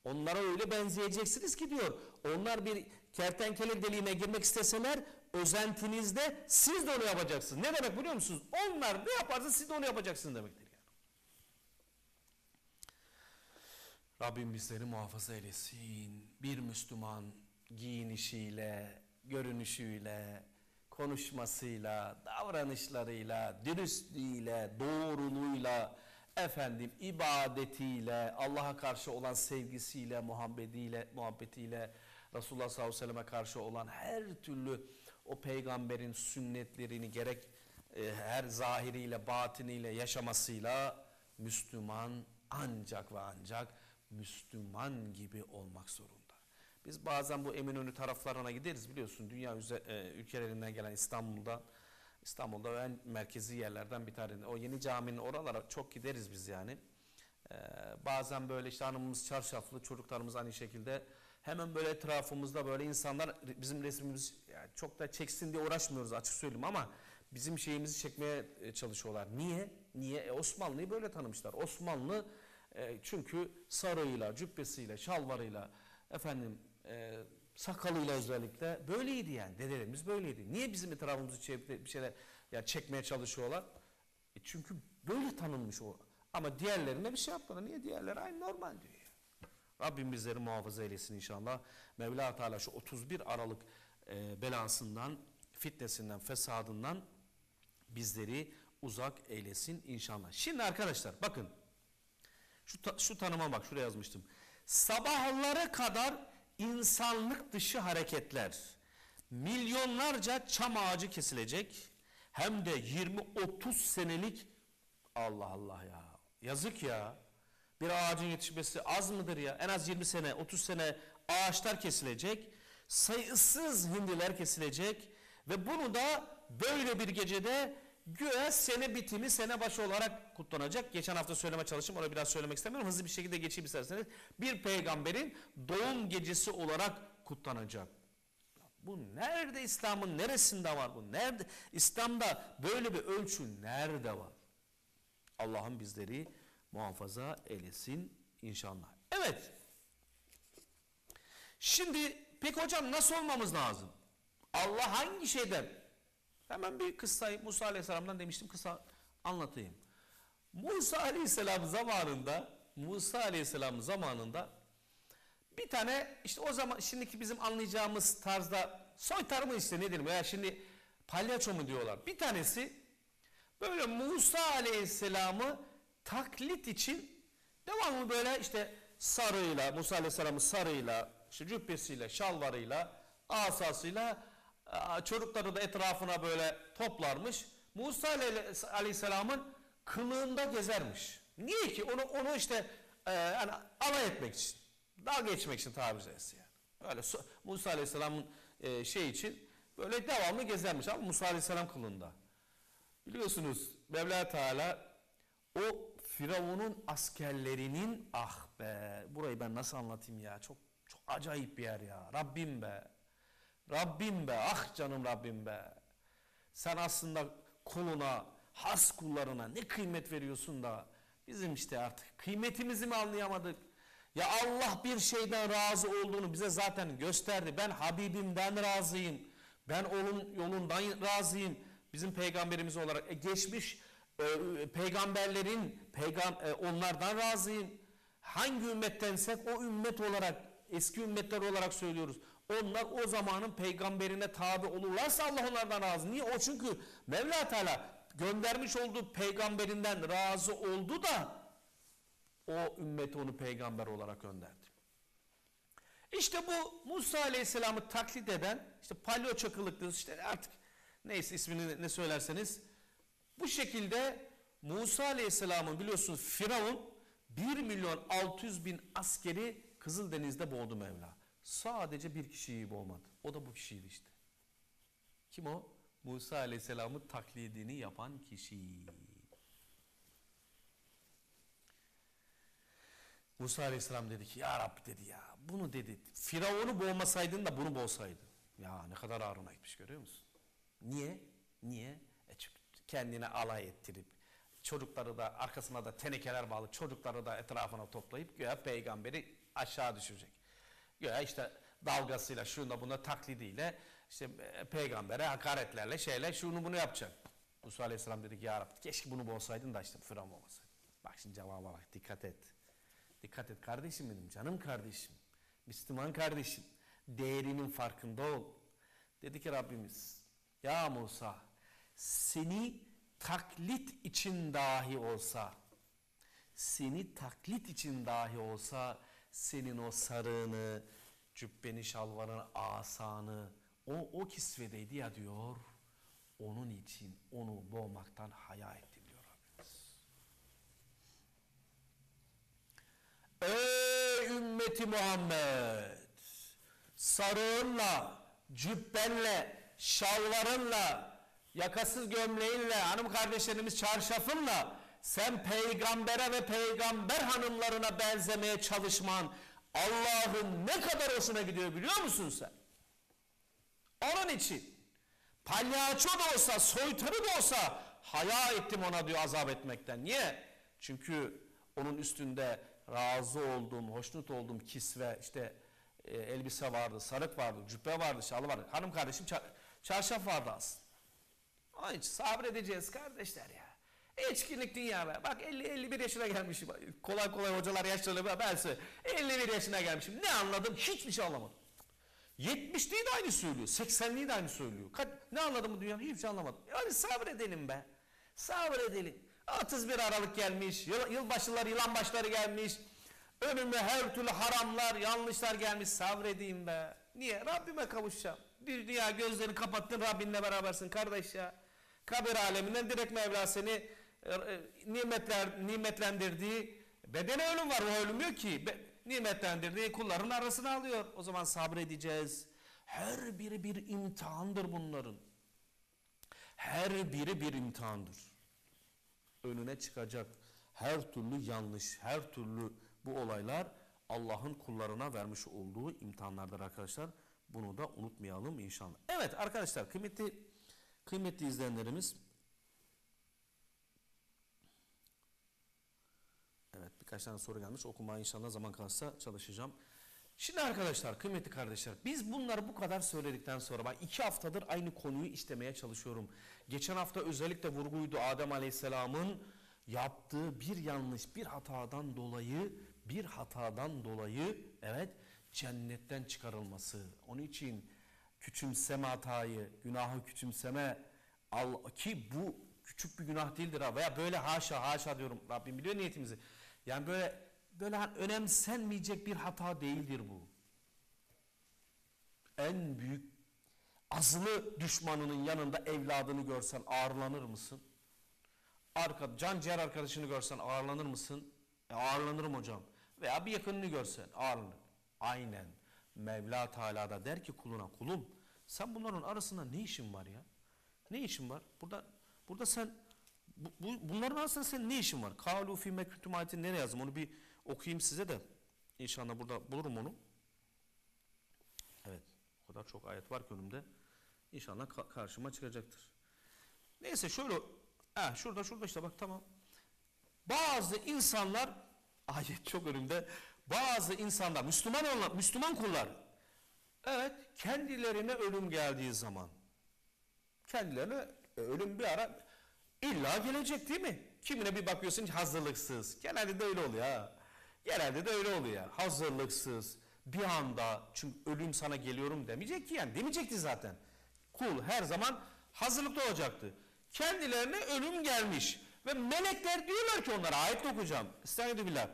A: Onlara öyle benzeyeceksiniz ki diyor. Onlar bir kertenkele deliğine girmek isteseler özentinizde siz de onu yapacaksınız. Ne demek biliyor musunuz? Onlar ne yaparsa siz de onu yapacaksınız demektir yani. Rabbim bizleri muhafaza eylesin. Bir Müslüman giyinişiyle, görünüşüyle, konuşmasıyla, davranışlarıyla, dürüstlüğüyle, doğruluğuyla, efendim ibadetiyle, Allah'a karşı olan sevgisiyle, muhabbetiyle, muhabbetiyle, Resulullah sallallahu aleyhi ve selleme karşı olan her türlü o peygamberin sünnetlerini gerek e, her zahiriyle, batiniyle yaşamasıyla Müslüman ancak ve ancak Müslüman gibi olmak zorunda. Biz bazen bu Eminönü taraflarına gideriz biliyorsun dünya e, ülkelerinden gelen İstanbul'da İstanbul'da en merkezi yerlerden bir tanesi. O yeni caminin oralara çok gideriz biz yani. Ee, bazen böyle işte hanımımız çarşaflı, çocuklarımız aynı şekilde hemen böyle etrafımızda böyle insanlar bizim resmimiz yani çok da çeksin diye uğraşmıyoruz açık söyleyeyim ama bizim şeyimizi çekmeye e, çalışıyorlar. Niye? Niye? E, Osmanlı'yı böyle tanımışlar. Osmanlı e, çünkü sarığıyla, cübbesiyle, şalvarıyla efendim e, sakalıyla özellikle böyleydi yani. Dedelerimiz böyleydi. Niye bizim etrafımızı çevirip bir şeyler ya çekmeye çalışıyorlar? E çünkü böyle tanınmış o. Ama diğerlerine bir şey yapmadı. Niye diğerleri aynı normal diyor. Rabbim bizleri muhafaza eylesin inşallah. Mevla Teala şu 31 Aralık e, belasından, fitnesinden, fesadından bizleri uzak eylesin inşallah. Şimdi arkadaşlar bakın şu, ta- şu tanıma bak şuraya yazmıştım. Sabahlara kadar insanlık dışı hareketler. Milyonlarca çam ağacı kesilecek. Hem de 20-30 senelik Allah Allah ya. Yazık ya. Bir ağacın yetişmesi az mıdır ya? En az 20 sene, 30 sene ağaçlar kesilecek. Sayısız hindiler kesilecek. Ve bunu da böyle bir gecede güya sene bitimi sene başı olarak kutlanacak. Geçen hafta söyleme çalıştım. Onu biraz söylemek istemiyorum. Hızlı bir şekilde geçeyim isterseniz. Bir peygamberin doğum gecesi olarak kutlanacak. Bu nerede İslam'ın neresinde var bu? Nerede? İslam'da böyle bir ölçü nerede var? Allah'ım bizleri muhafaza eylesin inşallah. Evet. Şimdi peki hocam nasıl olmamız lazım? Allah hangi şeyden? Hemen bir kıssayı Musa Aleyhisselam'dan demiştim kısa anlatayım. Musa Aleyhisselam zamanında Musa Aleyhisselam zamanında bir tane işte o zaman şimdiki bizim anlayacağımız tarzda soytar mı işte ne diyelim veya şimdi palyaço mu diyorlar. Bir tanesi böyle Musa Aleyhisselam'ı taklit için devamlı böyle işte sarıyla Musa Aleyhisselam'ı sarıyla işte cübbesiyle şalvarıyla asasıyla aa, çocukları da etrafına böyle toplarmış. Musa Aleyh- Aleyhisselam'ın kılığında gezermiş. Niye ki? Onu onu işte e, yani alay etmek için. Dalga geçmek için tabiri caizse yani. Böyle so- Musa Aleyhisselam'ın e, şey için böyle devamlı gezermiş ama Musa Aleyhisselam kılığında. Biliyorsunuz Mevla Teala o Firavun'un askerlerinin ah be burayı ben nasıl anlatayım ya çok çok acayip bir yer ya Rabbim be Rabbim be ah canım Rabbim be sen aslında kuluna has kullarına ne kıymet veriyorsun da bizim işte artık kıymetimizi mi anlayamadık ya Allah bir şeyden razı olduğunu bize zaten gösterdi ben Habibimden razıyım ben onun yolundan razıyım bizim peygamberimiz olarak e, geçmiş e, peygamberlerin peygam e, onlardan razıyım. Hangi ümmettensek o ümmet olarak eski ümmetler olarak söylüyoruz. Onlar o zamanın peygamberine tabi olurlarsa Allah onlardan razı. Niye? O çünkü Mevla Teala göndermiş olduğu peygamberinden razı oldu da o ümmeti onu peygamber olarak gönderdi. İşte bu Musa Aleyhisselam'ı taklit eden işte palyaço kılıklı işte artık neyse ismini ne söylerseniz bu şekilde Musa Aleyhisselam'ın biliyorsunuz Firavun 1 milyon 600 bin askeri Kızıldeniz'de boğdu Mevla. Sadece bir kişiyi boğmadı. O da bu kişiydi işte. Kim o? Musa Aleyhisselam'ın taklidini yapan kişi. Musa Aleyhisselam dedi ki ya Rabbi dedi ya bunu dedi Firavun'u boğmasaydın da bunu boğsaydın. Ya ne kadar ağrına gitmiş görüyor musun? Niye? Niye? E çünkü kendine alay ettirip çocukları da arkasına da tenekeler bağlı çocukları da etrafına toplayıp güya peygamberi aşağı düşürecek. Güya işte dalgasıyla şunda bunda taklidiyle işte e, peygambere hakaretlerle şeyle şunu bunu yapacak. Musa Aleyhisselam dedi ki ya Rabbi keşke bunu boğsaydın da işte Firavun olmasaydı. Bak şimdi cevaba bak dikkat et. Dikkat et kardeşim benim canım kardeşim. Müslüman kardeşim. Değerinin farkında ol. Dedi ki Rabbimiz ya Musa seni taklit için dahi olsa seni taklit için dahi olsa senin o sarığını, cübbeni, şalvarını, asanı o, o kisvedeydi ya diyor. Onun için onu boğmaktan haya ettim diyor Rabbimiz. Ey ümmeti Muhammed! Sarığınla, cübbenle, şalvarınla, yakasız gömleğinle, hanım kardeşlerimiz çarşafınla sen peygambere ve peygamber hanımlarına benzemeye çalışman Allah'ın ne kadar hoşuna gidiyor biliyor musun sen? Onun için palyaço da olsa, soytarı da olsa haya ettim ona diyor azap etmekten. Niye? Çünkü onun üstünde razı olduğum, hoşnut olduğum kisve, işte e, elbise vardı, sarık vardı, cübbe vardı, şalı vardı. Hanım kardeşim çar- çarşaf vardı aslında. Onun için sabredeceğiz kardeşler ya. Eçkinlik dünya be. Bak 50-51 yaşına gelmişim. Kolay kolay hocalar yaşlarına ben size 51 yaşına gelmişim. Ne anladım? Hiçbir şey anlamadım. 70'liği de aynı söylüyor. 80'liği de aynı söylüyor. Ne anladım bu dünya? Hiçbir şey anlamadım. Yani sabredelim be. Sabredelim. 31 Aralık gelmiş. Yıl, yılbaşıları, yılan başları gelmiş. Önüme her türlü haramlar, yanlışlar gelmiş. Sabredeyim be. Niye? Rabbime kavuşacağım. Bir dünya gözlerini kapattın Rabbinle berabersin kardeş ya. Kabir aleminden direkt Mevla seni e, e, nimetler nimetlendirdiği bedene ölüm var o ölüm ki. Be, nimetlendirdiği kulların arasına alıyor. O zaman sabredeceğiz. Her biri bir imtihandır bunların. Her biri bir imtihandır. Önüne çıkacak her türlü yanlış, her türlü bu olaylar Allah'ın kullarına vermiş olduğu imtihanlardır arkadaşlar. Bunu da unutmayalım inşallah. Evet arkadaşlar kıymetli kıymetli izleyenlerimiz Evet birkaç tane soru gelmiş. Okumaya inşallah zaman kalırsa çalışacağım. Şimdi arkadaşlar kıymetli kardeşler biz bunları bu kadar söyledikten sonra ben iki haftadır aynı konuyu işlemeye çalışıyorum. Geçen hafta özellikle vurguydu Adem Aleyhisselam'ın yaptığı bir yanlış bir hatadan dolayı bir hatadan dolayı evet cennetten çıkarılması. Onun için küçümseme hatayı, günahı küçümseme al ki bu küçük bir günah değildir ha veya böyle haşa haşa diyorum Rabbim biliyor niyetimizi. Yani böyle böyle hani önemsenmeyecek bir hata değildir bu. En büyük azılı düşmanının yanında evladını görsen ağırlanır mısın? Arka, can ciğer arkadaşını görsen ağırlanır mısın? E, ağırlanırım hocam. Veya bir yakınını görsen ağırlanır. Aynen. Mevla Teala da der ki kuluna kulum sen bunların arasında ne işin var ya? Ne işin var? Burada burada sen bu, bu, bunların arasında senin ne işin var? Kalu fi mektutum ayetini nereye yazdım? Onu bir okuyayım size de. İnşallah burada bulurum onu. Evet. O kadar çok ayet var ki önümde. İnşallah ka- karşıma çıkacaktır. Neyse şöyle ha şurada şurada işte bak tamam. Bazı insanlar ayet çok önümde. Bazı insanlar Müslüman olan Müslüman kullar evet kendilerine ölüm geldiği zaman kendilerine e, ölüm bir ara illa gelecek değil mi? Kimine bir bakıyorsun hazırlıksız. Genelde de öyle oluyor ha. Genelde de öyle oluyor. Hazırlıksız. Bir anda çünkü ölüm sana geliyorum demeyecek ki yani. Demeyecekti zaten. Kul her zaman hazırlıklı olacaktı. Kendilerine ölüm gelmiş. Ve melekler diyorlar ki onlara ayet okuyacağım. Estağfirullah.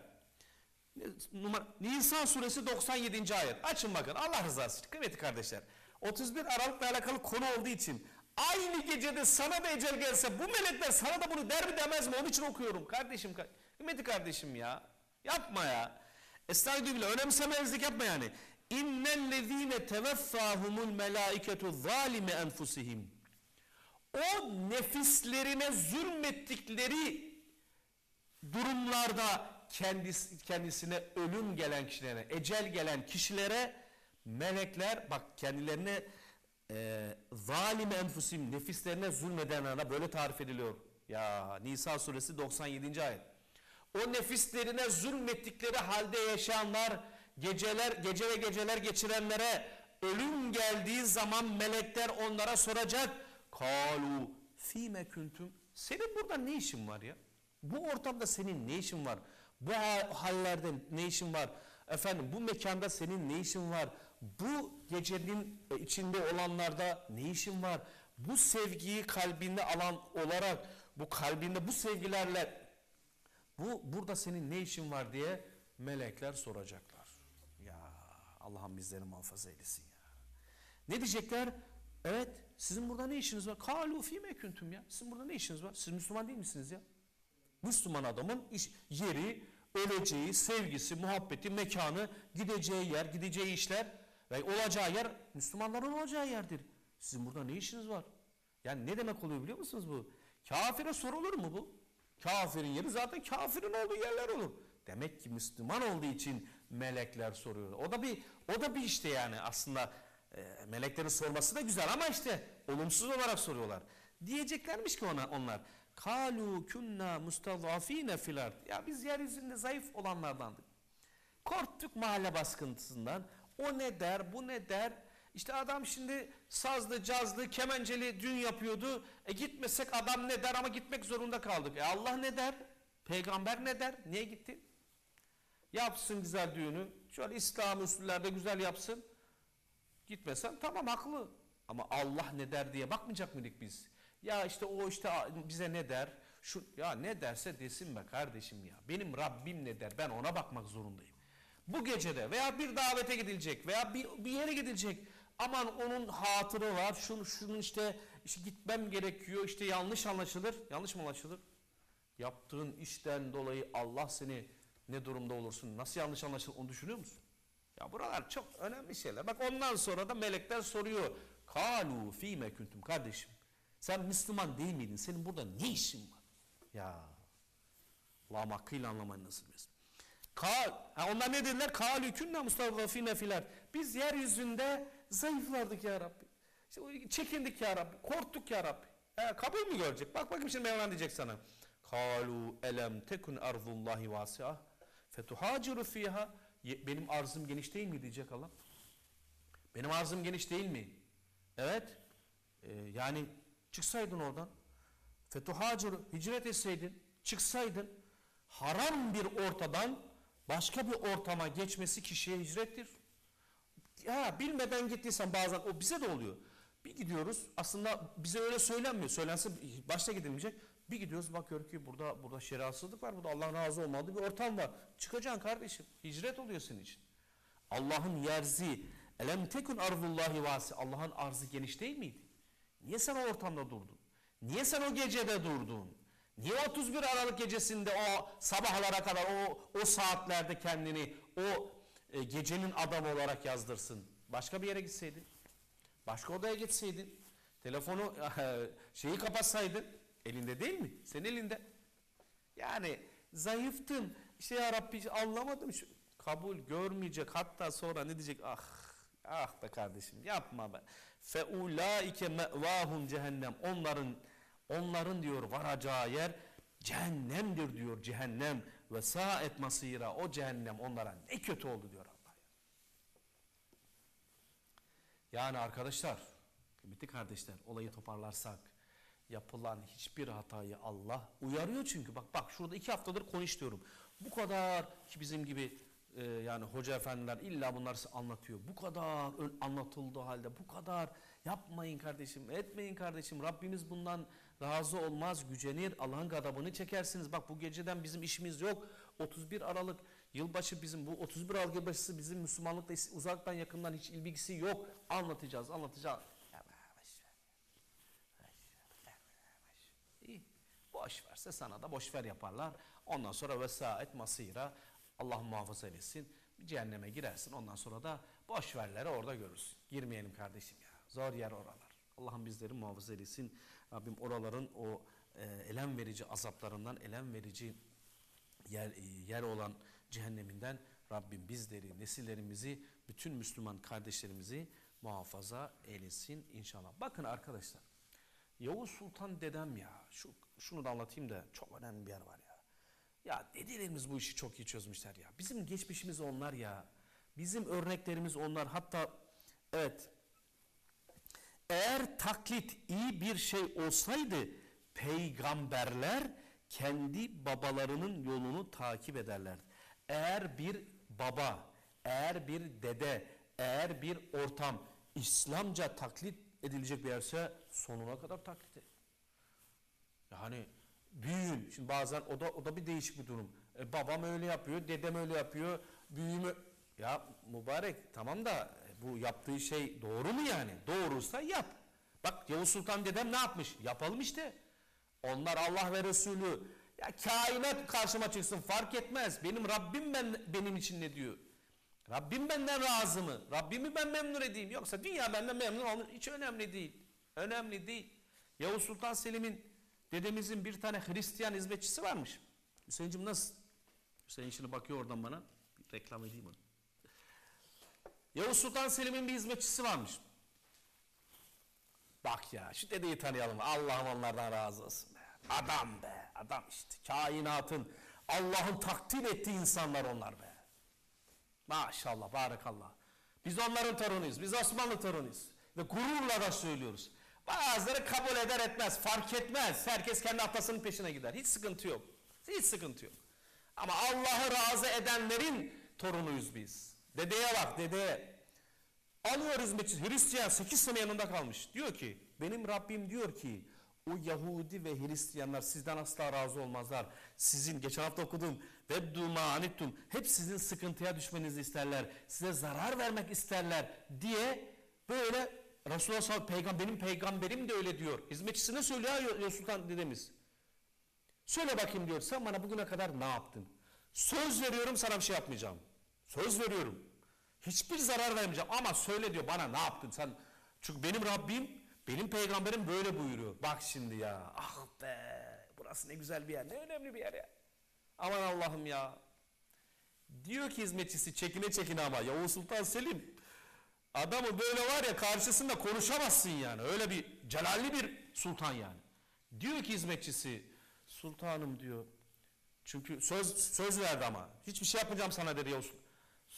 A: Numara, Nisa suresi 97. ayet. Açın bakın Allah rızası için kıymetli kardeşler. 31 Aralık'la alakalı konu olduğu için aynı gecede sana da ecel gelse bu melekler sana da bunu der mi demez mi? Onun için okuyorum. Kardeşim, kıymetli kardeşim ya. Yapma ya. Estağfirullah önemsemezlik yapma yani. İnnellezine teveffahumul melaiketu zalime enfusihim. O nefislerine zulmettikleri durumlarda kendisi, kendisine ölüm gelen kişilere, ecel gelen kişilere melekler bak kendilerine e, zalim enfusim nefislerine zulmedenlere böyle tarif ediliyor. Ya Nisa suresi 97. ayet. O nefislerine zulmettikleri halde yaşayanlar geceler gece ve geceler geçirenlere ölüm geldiği zaman melekler onlara soracak. Kalu fime kuntum. Senin burada ne işin var ya? Bu ortamda senin ne işin var? Bu hallerde ne işin var? Efendim bu mekanda senin ne işin var? Bu gecenin içinde olanlarda ne işin var? Bu sevgiyi kalbinde alan olarak bu kalbinde bu sevgilerle bu burada senin ne işin var diye melekler soracaklar. Ya Allah'ım bizleri muhafaza eylesin ya. Ne diyecekler? Evet sizin burada ne işiniz var? Kalu fime kuntum ya. Sizin burada ne işiniz var? Siz Müslüman değil misiniz ya? Müslüman adamın iş, yeri, öleceği, sevgisi, muhabbeti, mekanı, gideceği yer, gideceği işler ve olacağı yer Müslümanların olacağı yerdir. Sizin burada ne işiniz var? Yani ne demek oluyor biliyor musunuz bu? Kafire sorulur mu bu? Kafirin yeri zaten kafirin olduğu yerler olur. Demek ki Müslüman olduğu için melekler soruyor. O da bir o da bir işte yani aslında e, meleklerin sorması da güzel ama işte olumsuz olarak soruyorlar. Diyeceklermiş ki ona onlar. Kalu kunna mustazafine fil. Ya biz yeryüzünde zayıf olanlardandık. Korktuk mahalle baskıntısından. O ne der, bu ne der? İşte adam şimdi sazlı, cazlı, kemenceli düğün yapıyordu. E gitmesek adam ne der ama gitmek zorunda kaldık. E Allah ne der? Peygamber ne der? Niye gittin? Yapsın güzel düğünü. Şöyle İslam usullerde güzel yapsın. Gitmesen tamam haklı. Ama Allah ne der diye bakmayacak mıydık biz? Ya işte o işte bize ne der? Şu ya ne derse desin be kardeşim ya. Benim Rabbim ne der? Ben ona bakmak zorundayım. Bu gecede veya bir davete gidilecek veya bir, bir yere gidilecek. Aman onun hatırı var. Şunu şunun işte, işte gitmem gerekiyor. işte yanlış anlaşılır. Yanlış mı anlaşılır? Yaptığın işten dolayı Allah seni ne durumda olursun? Nasıl yanlış anlaşılır onu düşünüyor musun? Ya buralar çok önemli şeyler. Bak ondan sonra da melekler soruyor. Kalu fîme kuntum kardeşim. Sen Müslüman değil miydin? Senin burada ne işin var? Ya Allah'ım hakkıyla anlamayı nasip etsin. Kal, ha onlar ne dediler? Kalü künne mustagafine filer. Biz yeryüzünde zayıflardık ya Rabbi. İşte çekindik ya Rabbi. Korktuk ya Rabbi. He, kabul mü görecek? Bak bakayım şimdi Mevlana diyecek sana. Kalu elem tekun arzullahi vasi'ah fetuhaciru fiha. Benim arzım geniş değil mi diyecek Allah. Benim arzım geniş değil mi? Evet. Ee, yani çıksaydın oradan. Fetuhaciru hicret etseydin, çıksaydın haram bir ortadan başka bir ortama geçmesi kişiye hicrettir. Ya bilmeden gittiysen bazen o bize de oluyor. Bir gidiyoruz aslında bize öyle söylenmiyor. Söylense başta gidilmeyecek. Bir gidiyoruz bakıyor ki burada burada şeriatsızlık var. Burada Allah'ın razı olmadığı bir ortam var. Çıkacaksın kardeşim. Hicret oluyor senin için. Allah'ın yerzi elem tekun arzullahi vasi. Allah'ın arzı geniş değil miydi? Niye sen o ortamda durdun? Niye sen o gecede durdun? Niye 31 Aralık gecesinde o sabahlara kadar o o saatlerde kendini o e, gecenin adamı olarak yazdırsın? Başka bir yere gitseydin. Başka odaya gitseydin. Telefonu şeyi kapatsaydın. Elinde değil mi? Senin elinde. Yani zayıftın. İşte ya Rabbi anlamadım. Şu, kabul görmeyecek. Hatta sonra ne diyecek? Ah ah be kardeşim yapma be. Feulaike mevahum cehennem. Onların onların diyor varacağı yer cehennemdir diyor cehennem ve saet masira o cehennem onlara ne kötü oldu diyor Allah. Yani arkadaşlar, kıymetli kardeşler olayı toparlarsak yapılan hiçbir hatayı Allah uyarıyor çünkü bak bak şurada iki haftadır konu işliyorum. Bu kadar ki bizim gibi e, yani hoca efendiler illa bunları anlatıyor. Bu kadar anlatıldığı halde bu kadar yapmayın kardeşim etmeyin kardeşim Rabbimiz bundan razı olmaz gücenir Allah'ın gadabını çekersiniz. Bak bu geceden bizim işimiz yok. 31 Aralık yılbaşı bizim bu 31 Aralık yılbaşısı bizim Müslümanlıkla uzaktan yakından hiç ilgisi yok. Anlatacağız anlatacağız. İyi. Boş verse sana da boş ver yaparlar. Ondan sonra vesaet masira Allah muhafaza etsin. Cehenneme girersin. Ondan sonra da boş verleri orada görürsün. Girmeyelim kardeşim ya. Zor yer oralar. Allah'ım bizleri muhafaza etsin. Rabbim oraların o e, elem verici azaplarından, elem verici yer, e, yer olan cehenneminden Rabbim bizleri, nesillerimizi, bütün Müslüman kardeşlerimizi muhafaza eylesin inşallah. Bakın arkadaşlar. Yavuz Sultan dedem ya. Şu, şunu da anlatayım da çok önemli bir yer var ya. Ya dedelerimiz bu işi çok iyi çözmüşler ya. Bizim geçmişimiz onlar ya. Bizim örneklerimiz onlar. Hatta evet eğer taklit iyi bir şey olsaydı peygamberler kendi babalarının yolunu takip ederlerdi. Eğer bir baba, eğer bir dede, eğer bir ortam İslamca taklit edilecek bir yerse sonuna kadar taklit et. Yani büyüğün, şimdi bazen o da o da bir değişik bir durum. E, babam öyle yapıyor, dedem öyle yapıyor, büyüğümü ya mübarek tamam da bu yaptığı şey doğru mu yani? Doğruysa yap. Bak Yavuz Sultan dedem ne yapmış? Yapalım işte. Onlar Allah ve Resulü ya kainat karşıma çıksın fark etmez. Benim Rabbim ben benim için ne diyor? Rabbim benden razı mı? Rabbimi ben memnun edeyim. Yoksa dünya benden memnun olur. Hiç önemli değil. Önemli değil. Yavuz Sultan Selim'in dedemizin bir tane Hristiyan hizmetçisi varmış. Hüseyin'cim nasıl? Hüseyin şimdi bakıyor oradan bana. Bir reklam edeyim onu. Yavuz Sultan Selim'in bir hizmetçisi varmış. Bak ya şu dedeyi tanıyalım. Allah'ım onlardan razı olsun. Be. Adam be. Adam işte. Kainatın Allah'ın takdir ettiği insanlar onlar be. Maşallah, barakallah. Biz onların torunuyuz. Biz Osmanlı torunuyuz. Ve gururla da söylüyoruz. Bazıları kabul eder etmez. Fark etmez. Herkes kendi atasının peşine gider. Hiç sıkıntı yok. Hiç sıkıntı yok. Ama Allah'ı razı edenlerin torunuyuz biz. Dedeye bak dedeye. Alıyoruz hizmetçi. Hristiyan 8 sene yanında kalmış. Diyor ki benim Rabbim diyor ki O Yahudi ve Hristiyanlar sizden asla razı olmazlar. Sizin geçen hafta okudum. Veddu ma anittum. Hep sizin sıkıntıya düşmenizi isterler. Size zarar vermek isterler diye böyle Resulullah sallallahu sellem, benim peygamberim de öyle diyor. Hizmetçisine söylüyor ya dedemiz. Söyle bakayım diyor sen bana bugüne kadar ne yaptın? Söz veriyorum sana bir şey yapmayacağım. Söz veriyorum. Hiçbir zarar vermeyeceğim ama söyle diyor bana ne yaptın sen? Çünkü benim Rabbim, benim peygamberim böyle buyuruyor. Bak şimdi ya. Ah be. Burası ne güzel bir yer. Ne önemli bir yer ya. Aman Allah'ım ya. Diyor ki hizmetçisi çekine çekine ama Yavuz Sultan Selim adamı böyle var ya karşısında konuşamazsın yani. Öyle bir celalli bir sultan yani. Diyor ki hizmetçisi sultanım diyor. Çünkü söz söz verdi ama. Hiçbir şey yapmayacağım sana dedi Yavuz.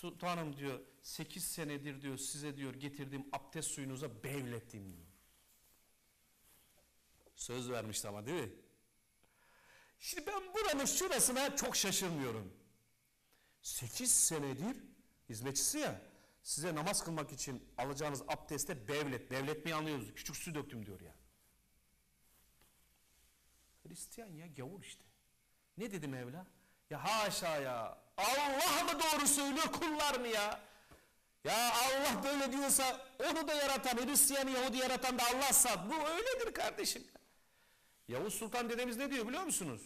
A: Sultanım diyor 8 senedir diyor size diyor getirdiğim abdest suyunuza bevlettim diyor. Söz vermişti ama değil mi? Şimdi ben buranın şurasına çok şaşırmıyorum. 8 senedir hizmetçisi ya size namaz kılmak için alacağınız abdeste bevlet. Bevletmeyi anlıyoruz. Küçük su döktüm diyor ya. Hristiyan ya gavur işte. Ne dedi Mevla? Ya haşa ya. Allah mı doğru söylüyor kullar mı ya? Ya Allah böyle diyorsa onu da yaratan, Hristiyanı Yahudi yaratan da Allah'sa bu öyledir kardeşim. Yavuz Sultan dedemiz ne diyor biliyor musunuz?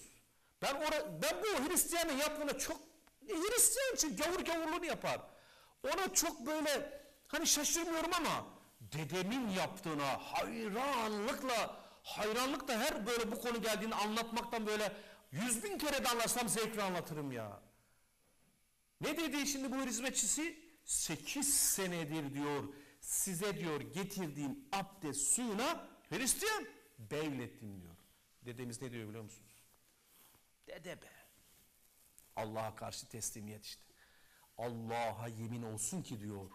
A: Ben ora, ben bu Hristiyanın yaptığına çok Hristiyan için gavur gavurluğunu yapar. Ona çok böyle hani şaşırmıyorum ama dedemin yaptığına hayranlıkla hayranlıkla her böyle bu konu geldiğini anlatmaktan böyle yüz bin kere de anlatsam zevkle anlatırım ya. Ne dedi şimdi bu hizmetçisi? Sekiz senedir diyor size diyor getirdiğim abdest suyuna Hristiyan bevlettim diyor. Dedemiz ne diyor biliyor musunuz? Dede be. Allah'a karşı teslimiyet işte. Allah'a yemin olsun ki diyor.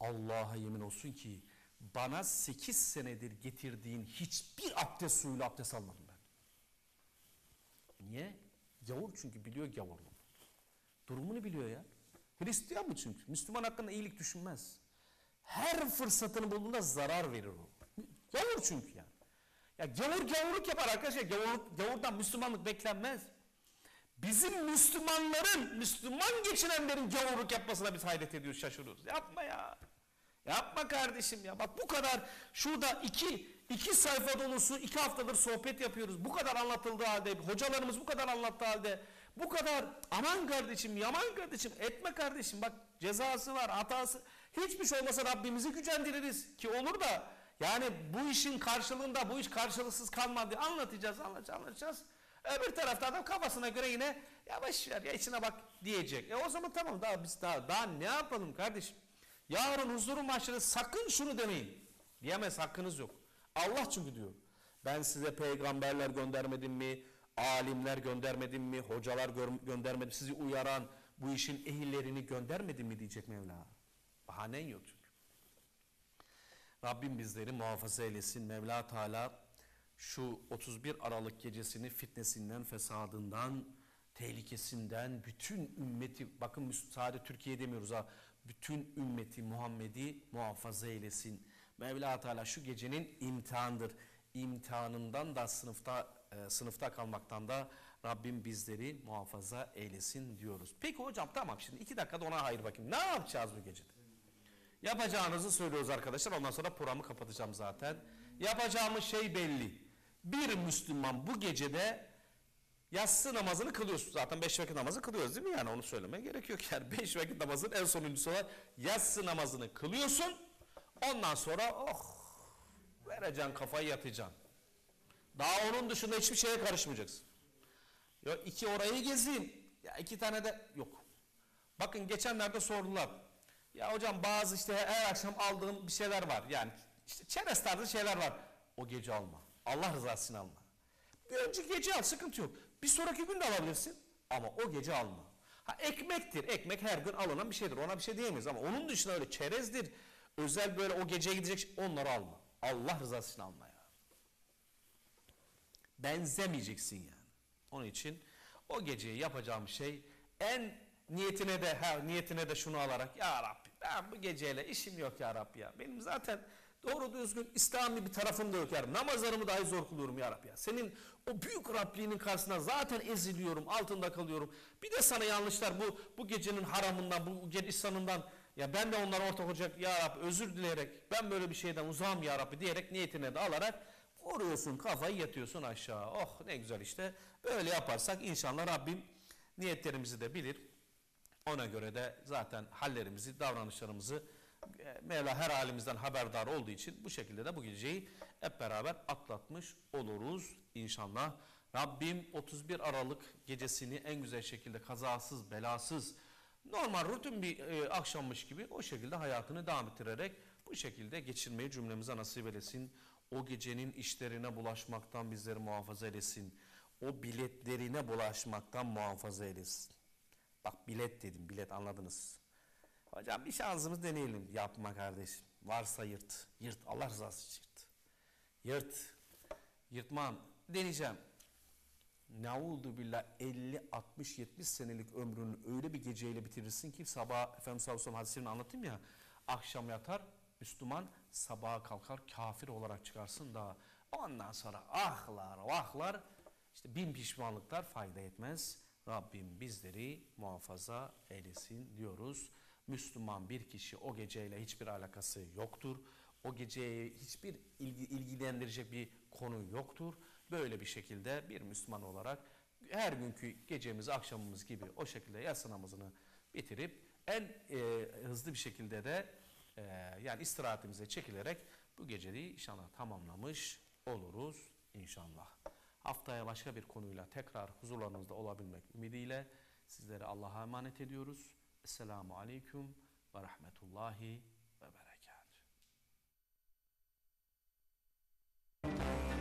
A: Allah'a yemin olsun ki bana sekiz senedir getirdiğin hiçbir abdest suyuyla abdest almadım ben. Niye? Gavur çünkü biliyor gavurluğunu. Durumunu biliyor ya. Hristiyan mı çünkü? Müslüman hakkında iyilik düşünmez. Her fırsatını bulduğunda zarar verir o. Gavur çünkü yani. Ya gavur gavurluk yapar arkadaşlar. Gavurluk, gavurdan Müslümanlık beklenmez. Bizim Müslümanların, Müslüman geçinenlerin gavurluk yapmasına biz hayret ediyoruz, şaşırıyoruz. Yapma ya. Yapma kardeşim ya. Bak bu kadar şurada iki, iki sayfa dolusu iki haftadır sohbet yapıyoruz. Bu kadar anlatıldığı halde, hocalarımız bu kadar anlattığı halde, bu kadar aman kardeşim, yaman kardeşim, etme kardeşim. Bak cezası var, hatası. Hiçbir şey olmasa Rabbimizi gücendiririz ki olur da yani bu işin karşılığında bu iş karşılıksız kalmadı anlatacağız, anlatacağız, anlatacağız. Öbür tarafta adam kafasına göre yine ya boş ver ya içine bak diyecek. E o zaman tamam daha biz daha, daha ne yapalım kardeşim? Yarın huzurun mahşerde sakın şunu demeyin. Diyemez hakkınız yok. Allah çünkü diyor. Ben size peygamberler göndermedim mi? Alimler göndermedim mi? Hocalar gö- göndermedim sizi uyaran bu işin ehillerini göndermedim mi diyecek Mevla. Bahanen yok çünkü. Rabbim bizleri muhafaza eylesin. Mevla Teala şu 31 Aralık gecesini fitnesinden, fesadından, tehlikesinden bütün ümmeti, bakın sadece Türkiye demiyoruz ha, bütün ümmeti Muhammed'i muhafaza eylesin. Mevla Teala şu gecenin imtihandır. İmtihanından da sınıfta e, sınıfta kalmaktan da Rabbim bizleri muhafaza eylesin diyoruz. Peki hocam tamam şimdi iki dakikada ona hayır bakayım. Ne yapacağız bu gecede? Yapacağınızı söylüyoruz arkadaşlar. Ondan sonra programı kapatacağım zaten. Yapacağımız şey belli. Bir Müslüman bu gecede yatsı namazını kılıyorsun. Zaten beş vakit namazı kılıyoruz değil mi? Yani onu söylemeye gerek yok. Yani beş vakit namazın en sonuncusu olan yatsı namazını kılıyorsun. Ondan sonra oh vereceksin kafayı yatacaksın. Daha onun dışında hiçbir şeye karışmayacaksın. Ya iki orayı gezeyim. Ya iki tane de yok. Bakın geçenlerde sordular. Ya hocam bazı işte her akşam aldığım bir şeyler var. Yani işte çerez tarzı şeyler var. O gece alma. Allah rızası için alma. Bir önceki gece al sıkıntı yok. Bir sonraki gün de alabilirsin. Ama o gece alma. Ha ekmektir. Ekmek her gün alınan bir şeydir. Ona bir şey diyemeyiz ama onun dışında öyle çerezdir. Özel böyle o geceye gidecek şey- onları alma. Allah rızası için alma. Benzemeyeceksin yani. Onun için o geceyi yapacağım şey en niyetine de ha, niyetine de şunu alarak ya Rabbi ben bu geceyle işim yok ya Rabbi ya. Benim zaten Doğru düzgün İslami bir tarafım da yok ya Rabbi. Namazlarımı dahi zor kılıyorum ya Rabbi. Ya. Senin o büyük Rabliğinin karşısında zaten eziliyorum, altında kalıyorum. Bir de sana yanlışlar bu bu gecenin haramından, bu gece İslam'ından ya ben de onlara ortak olacak ya Rabbi özür dileyerek ben böyle bir şeyden uzağım ya Rabbi diyerek niyetine de alarak vuruyorsun kafayı yatıyorsun aşağı. Oh ne güzel işte. Böyle yaparsak inşallah Rabbim niyetlerimizi de bilir. Ona göre de zaten hallerimizi, davranışlarımızı e, Mevla her halimizden haberdar olduğu için bu şekilde de bu geceyi hep beraber atlatmış oluruz inşallah. Rabbim 31 Aralık gecesini en güzel şekilde kazasız, belasız, normal rutin bir e, akşammış gibi o şekilde hayatını devam ettirerek bu şekilde geçirmeyi cümlemize nasip eylesin. O gecenin işlerine bulaşmaktan bizleri muhafaza eylesin. O biletlerine bulaşmaktan muhafaza eylesin. Bak bilet dedim, bilet anladınız. Hocam bir şansımız deneyelim. Yapma kardeşim. Varsa yırt. Yırt. Allah rızası için yırt. Yırt. Yırtmam. Deneyeceğim. Naudu billah 50, 60, 70 senelik ömrünü öyle bir geceyle bitirirsin ki sabah Efendimiz sallallahu aleyhi ve sellem hadislerini anlatayım ya. Akşam yatar Müslüman sabaha kalkar kafir olarak çıkarsın da ondan sonra ahlar vahlar işte bin pişmanlıklar fayda etmez. Rabbim bizleri muhafaza eylesin diyoruz. Müslüman bir kişi o geceyle hiçbir alakası yoktur. O geceye hiçbir ilgi, ilgilendirecek bir konu yoktur. Böyle bir şekilde bir Müslüman olarak her günkü gecemiz, akşamımız gibi o şekilde yatsı namazını bitirip en e, hızlı bir şekilde de e, yani istirahatimize çekilerek bu geceliği inşallah tamamlamış oluruz inşallah. Haftaya başka bir konuyla tekrar huzurlarınızda olabilmek ümidiyle sizleri Allah'a emanet ediyoruz. Esselamu Aleyküm ve Rahmetullahi ve Berekatuhu.